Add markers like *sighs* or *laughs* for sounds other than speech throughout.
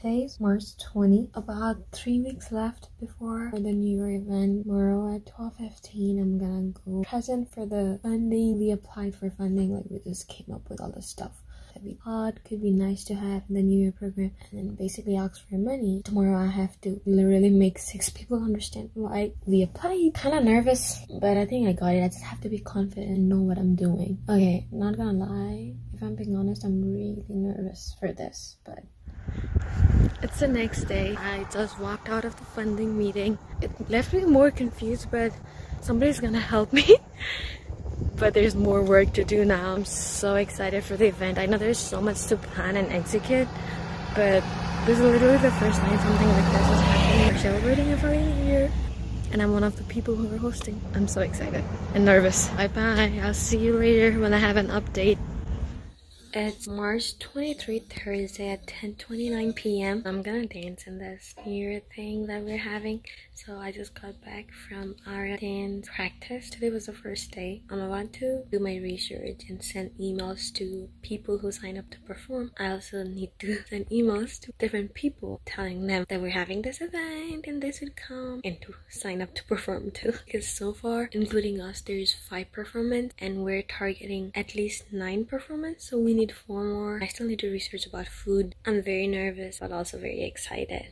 Today's March 20. About three weeks left before the New Year event. Tomorrow at 12.15 I'm gonna go present for the funding. We applied for funding, like we just came up with all the stuff that we odd, could be nice to have in the New Year program and then basically ask for money. Tomorrow I have to literally make six people understand why we applied. Kinda nervous, but I think I got it. I just have to be confident and know what I'm doing. Okay, not gonna lie. If I'm being honest, I'm really nervous for this, but it's the next day. I just walked out of the funding meeting. It left me more confused, but somebody's gonna help me. *laughs* but there's more work to do now. I'm so excited for the event. I know there's so much to plan and execute, but this is literally the first time something like this is happening. We're celebrating a year, and I'm one of the people who are hosting. I'm so excited and nervous. Bye bye. I'll see you later when I have an update. It's March 23, Thursday at 10.29 p.m. I'm gonna dance in this new thing that we're having. So I just got back from dance practice. Today was the first day. I'm about to do my research and send emails to people who sign up to perform. I also need to *laughs* send emails to different people telling them that we're having this event and they should come and to sign up to perform too. *laughs* Because so far, including us, there's five performance and we're targeting at least nine performance. So we need four more. I still need to research about food. I'm very nervous but also very excited.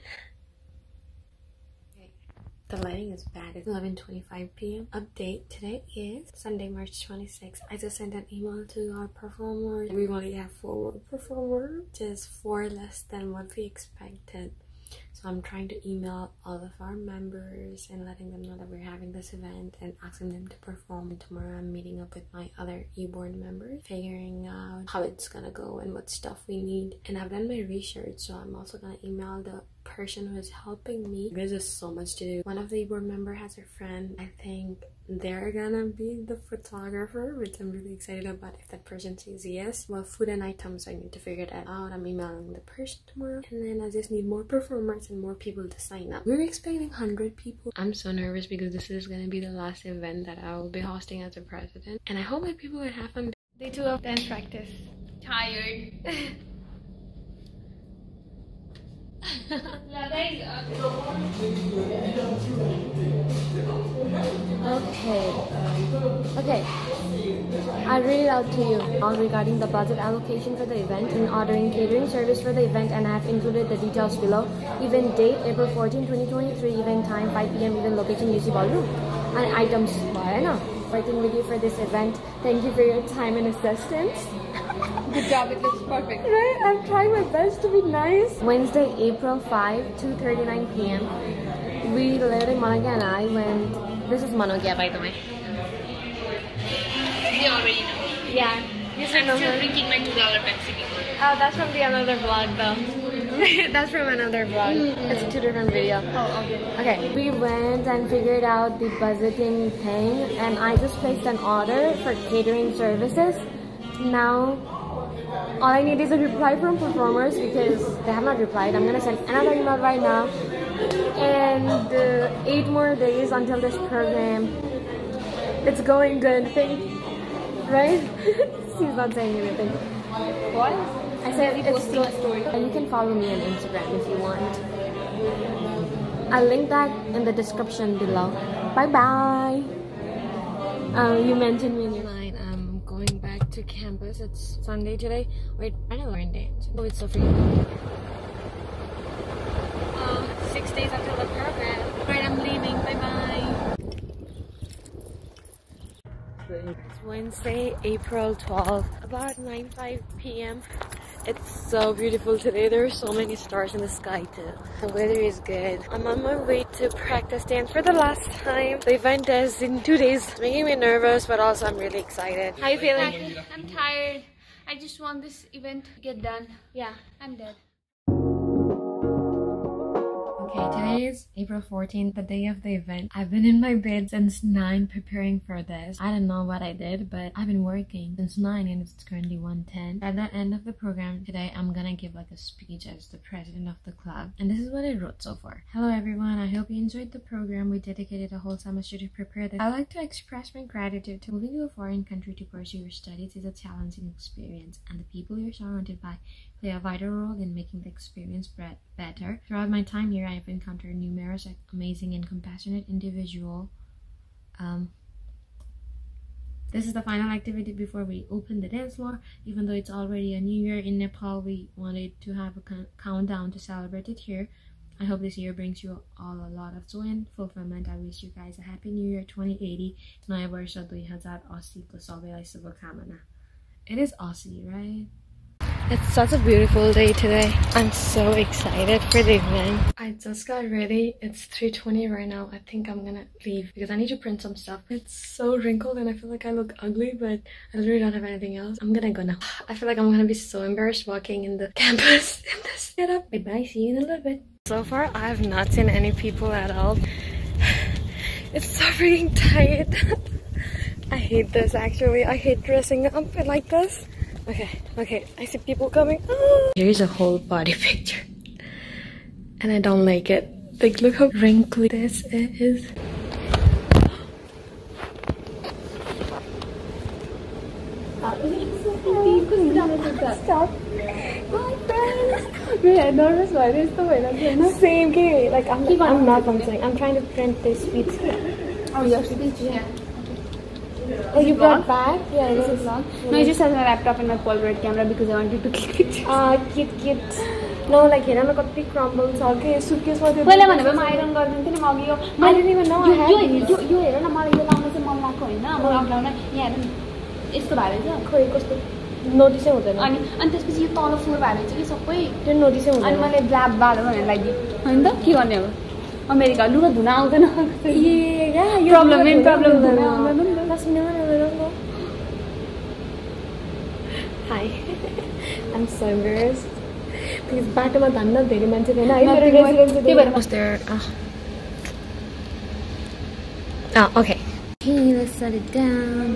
The lighting is bad. It's 11.25 p.m. Update. Today is Sunday, March 26th. I just sent an email to our performers. We only have four performers, just four less than what we expected. So I'm trying to email all of our members and letting them know that we're having this event and asking them to perform. Tomorrow I'm meeting up with my other e-board members, figuring out how it's gonna go and what stuff we need. And I've done my research, so I'm also gonna email the person who is helping me. There's just so much to do. One of the board member has a friend. I think they're gonna be the photographer, which I'm really excited about if that person says yes. Well, food and items, I need to figure that out. I'm emailing the person tomorrow. And then I just need more performers and more people to sign up. We're expecting 100 people. I'm so nervous because this is gonna be the last event that I will be hosting as a president. And I hope that people will have fun. Day two of dance practice. Tired. *laughs* Okay. Okay. I read it out to you all regarding the budget allocation for the event and ordering catering service for the event and I have included the details below. Event date April 14, 2023, event time 5 p.m. event location UC Ballroom and items know. Working with you for this event. Thank you for your time and assistance. Good job, it looks perfect. Right? I'm trying my best to be nice. Wednesday, April 5, 2.39 p.m. We literally, Monica and I went... This is Monogia, by the way. You already know. Yeah. Yes, I'm remember? still drinking my $2 Pepsi before. Oh, that's from the another vlog, though. *laughs* that's from another vlog. It's two different videos. Oh, okay. Okay, we went and figured out the budgeting thing, and I just placed an order for catering services. Now, all I need is a reply from performers because they have not replied. I'm gonna send another email right now. And uh, eight more days until this program. It's going good, think, right? *laughs* She's not saying anything. What? I said You it's posting a story? And you can follow me on Instagram if you want. I'll link that in the description below. Bye bye. Uh, you mentioned me in your line. Back to campus. It's Sunday today. Wait, I know learn dance. Oh, it's so free. Um, six days until the program. Right, I'm leaving. Bye bye. It's Wednesday, April 12th, about 9:05 p.m. It's so beautiful today. There are so many stars in the sky too. The weather is good. I'm on my way to practice dance for the last time. The event is in two days. It's making me nervous, but also I'm really excited. How you feeling? I'm tired. I just want this event to get done. Yeah. I'm dead. Today is April 14th, the day of the event. I've been in my bed since 9 preparing for this. I don't know what I did, but I've been working since 9 and it's currently 1.10. At the end of the program today, I'm gonna give like a speech as the president of the club. And this is what I wrote so far. Hello everyone, I hope you enjoyed the program. We dedicated a whole semester to prepare this. I'd like to express my gratitude to moving to a foreign country to pursue your studies is a challenging experience and the people you're surrounded by play a vital role in making the experience better. Throughout my time here, I've encountered numerous amazing and compassionate individuals. Um, this is the final activity before we open the dance floor. Even though it's already a new year in Nepal, we wanted to have a countdown to celebrate it here. I hope this year brings you all a lot of joy and fulfillment. I wish you guys a happy new year 2080. नयाँ वर्ष दुई हजार अस्सीको सबैलाई शुभकामना. It is Aussie, right? It's such a beautiful day today. I'm so excited for the event. I just got ready. It's 3.20 right now. I think I'm gonna leave because I need to print some stuff. It's so wrinkled and I feel like I look ugly, but I literally don't have anything else. I'm gonna go now. *sighs* I feel like I'm gonna be so embarrassed walking in the *laughs* campus in this setup. Bye bye, see you in a little bit. So far, I have not seen any people at all. *sighs* It's so freaking tight. *laughs* I hate this actually. I hate dressing up like this. Okay, okay, I see people coming. Ah! Oh. Here's a whole body picture. And I don't like it. Like, look how wrinkly this is. Stop. Hi, friends. Yeah, nervous by this the Same game. Like, I'm, I'm not functioning. I'm trying to print this speech. Oh, you have to be here. Oh, you brought back? Yeah, this is vlog. No, I just have my laptop and my Polaroid camera because I wanted to click pictures. Ah, cute, cute. No, like हेर न कति crumble छ कि सुटकेसमा त्यो पहिला भनेको म iron गरिदिन्थेँ नि म अघि यो I didn't even know I had यो यो हेर न मलाई यो लाउन चाहिँ मन लाग्यो होइन म लाउन यहाँ हेर न यस्तो भएर चाहिँ खोइ कस्तो नोटिसै हुँदैन अनि अनि त्यसपछि यो तल फ्लोर भएर चाहिँ सबै त्यो नोटिसै हुँदैन अनि मैले ब्ल्याक बाल भनेर लागि होइन त के गर्ने अब अमेरिका लुगा धुन आउँदैन प्रब्लम मेन प्रब्लम धुन आउँदैन Hi. *laughs* I'm so embarrassed. Because बाटोमा धन्न धेरै मान्छे थिएन है मेरो रेसिडेन्सी त्यही भएर there. Oh. oh, okay. Okay, let's set it down.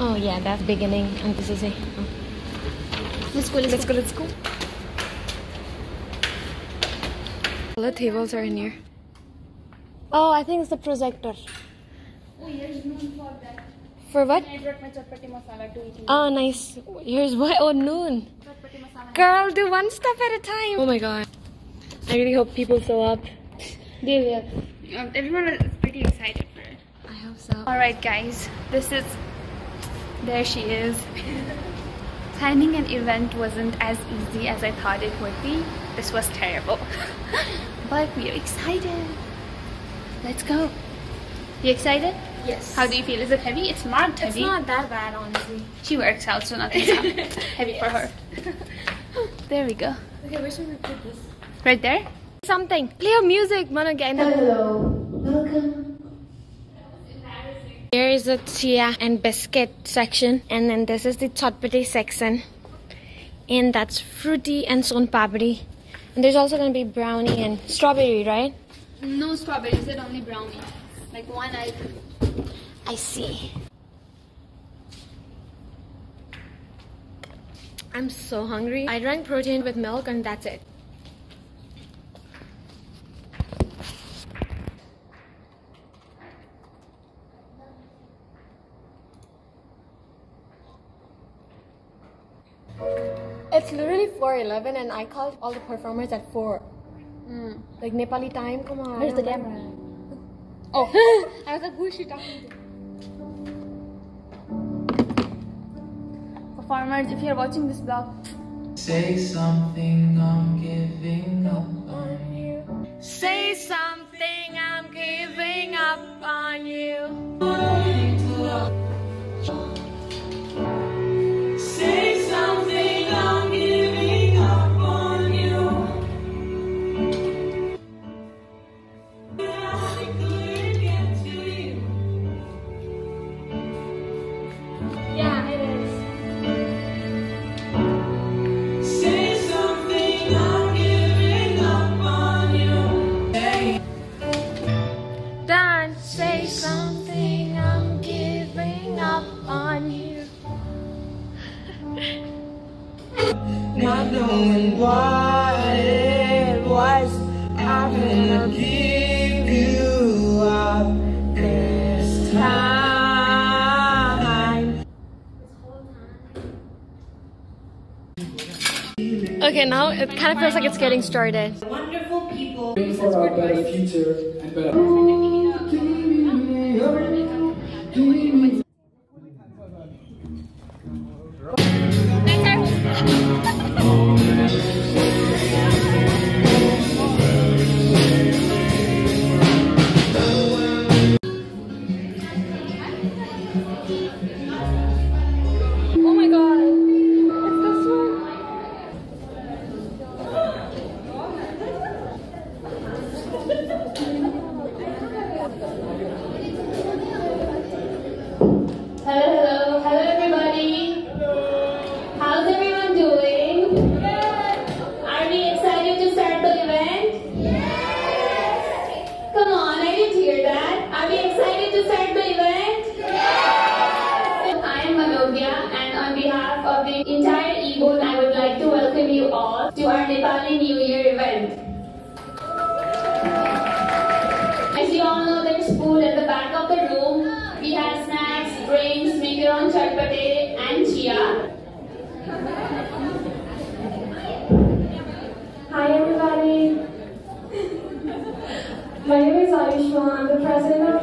Oh yeah, that's beginning. And this is it. Oh. Let's go, let's go, let's go. All the tables are in here. Oh, I think it's the projector. Oh, here's noon for that. For what? I brought my chapati masala to eat. Oh, nice. Here's what? Oh, noon. Girl, do one step at a time. Oh my god. I really hope people show up. They will. Um, everyone is pretty excited for it. I hope so. Alright, guys. This is. There she is. Planning an event wasn't as easy as I thought it would be. This was terrible. *laughs* but we are excited. Let's go. You excited? Yes. How do you feel? Is it heavy? It's marked heavy. It's not that bad, honestly. She works out, so nothing's *laughs* heavy yes. for her. *laughs* there we go. Okay, where should we put this? Right there? Something. Play music, man again. Hello. Welcome. Here is the chia and biscuit section, and then this is the chotpati section, and that's fruity and son papri. And there's also gonna be brownie and strawberry, right? No strawberry, said only brownie. Like one item. I see. I'm so hungry. I drank protein with milk and that's it. It's literally 4.11 and I called all the performers at 4. Mm. Like Nepali time, come on. Where's the camera? *laughs* Oh, *laughs* I was like, who is she talking to? Performers, if you're watching this vlog, say something, I'm giving up on you. Say something, I'm giving up on you. kind of feels like it's getting started. Wonderful people. For better future and better. And Chia. Hi everybody. My name is Ayushma. I'm the president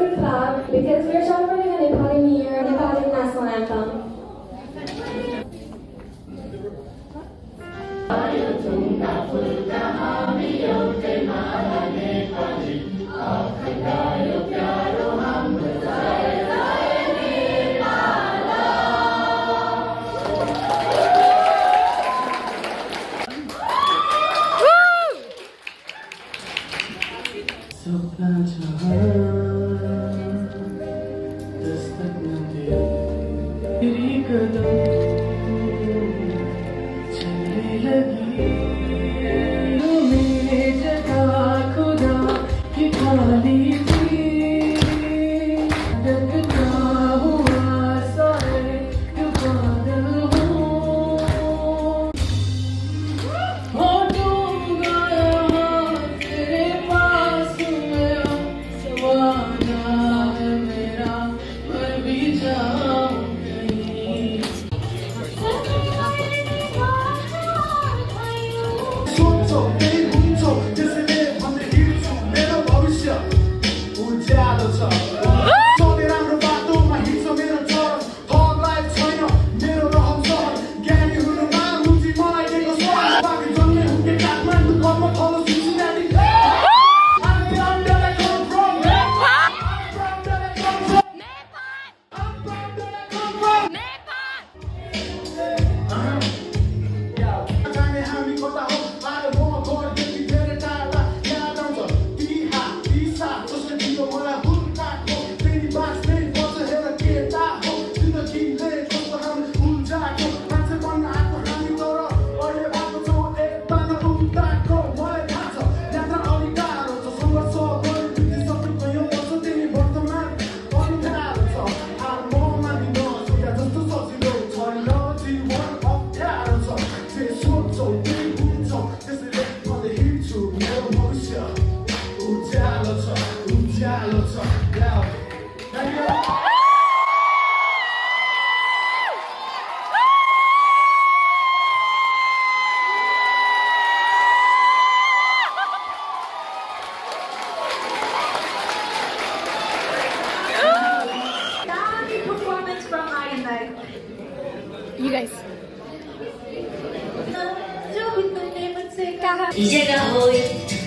이제가 어이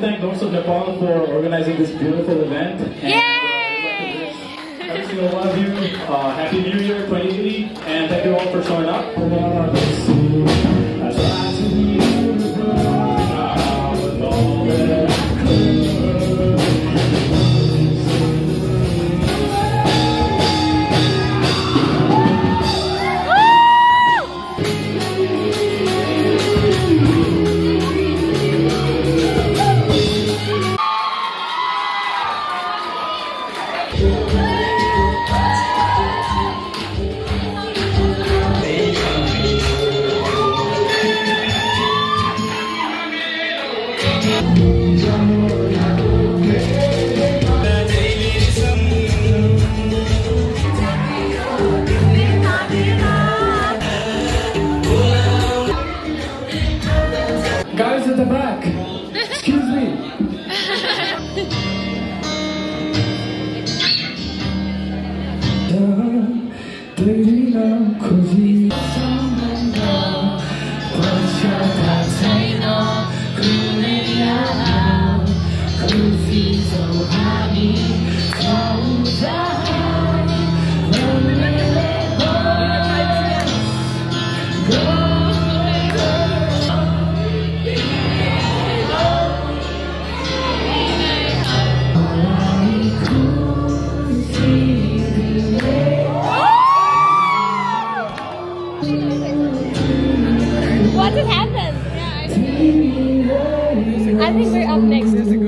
to thank also Japan for organizing this beautiful event. And, Yay! Every single one of you, uh, Happy New Year 2020, and thank you all for showing up. I think we're up next.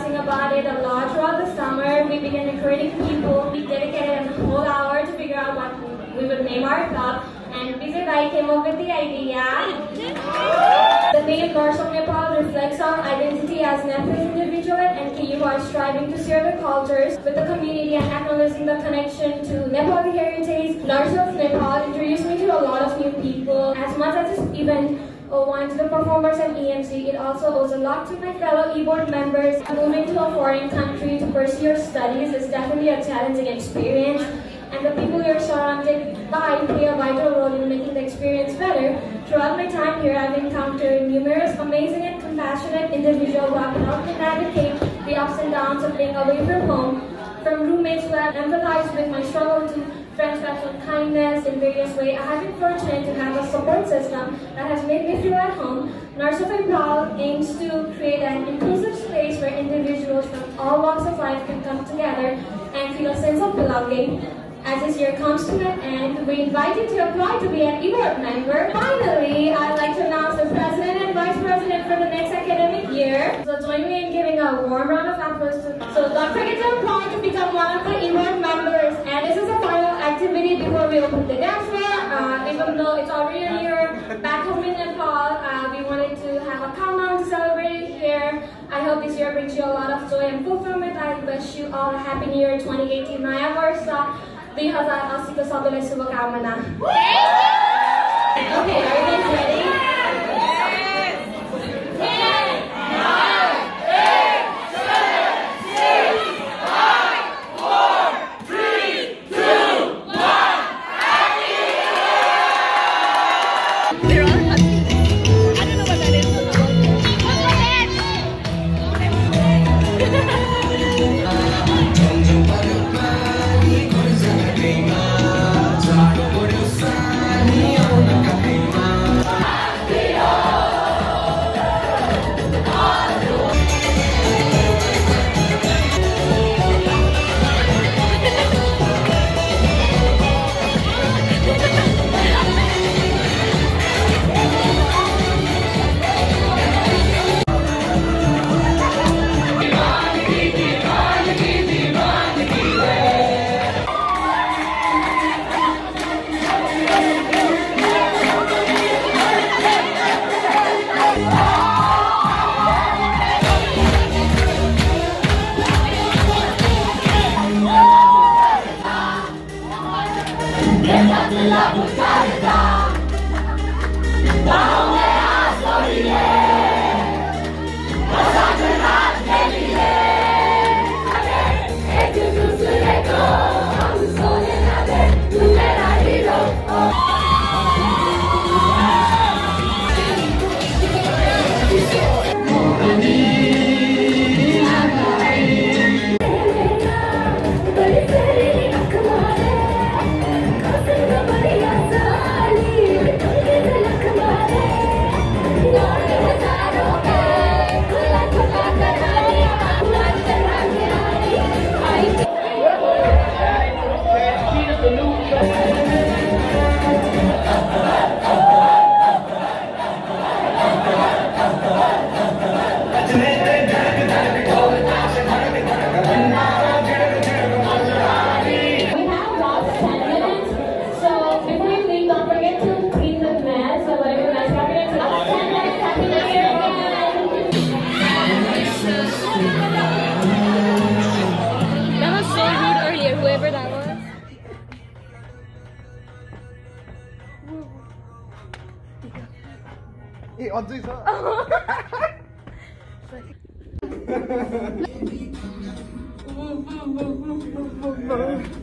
Discussing about it a lot throughout the summer, we began recruiting people. We dedicated a whole hour to figure out what we would name our club, and Vijay Rai came up with the idea. The name North of Nepal reflects our identity as Nepalese individual and KU are striving to share the cultures with the community and acknowledging the connection to Nepali heritage. North of Nepal introduced me to a lot of new people. As much as this event to the performers at EMC, it also owes a lot to my fellow e-board members. Moving to a foreign country to pursue your studies is definitely a challenging experience and the people you're surrounded by play a vital role in making the experience better. Throughout my time here, I've encountered numerous amazing and compassionate individuals who have helped me navigate the ups and downs of being away from home, from roommates who have empathized with my struggle to friends have shown kindness in various ways. I have been fortunate to have a support system that has made me feel at home. Nurse of Proud aims to create an inclusive space where individuals from all walks of life can come together and feel a sense of belonging. As this year comes to an end, we invite you to apply to be an e-board member. Finally, I'd like to announce the president and vice president for the next academic year. So join me in giving a warm round of applause to So don't forget to apply to become one of the e-board members. And this is the final activity before we open the dance floor. Uh, even though it's already a year back home in Nepal, uh, we wanted to have a countdown to celebrate it here. I hope this year brings you a lot of joy and fulfillment. I wish you all a happy new year 2018 नयाँ वर्ष दुई हजार अस्सीको सबैलाई शुभकामना Okay, are you guys ready? अझै छ Because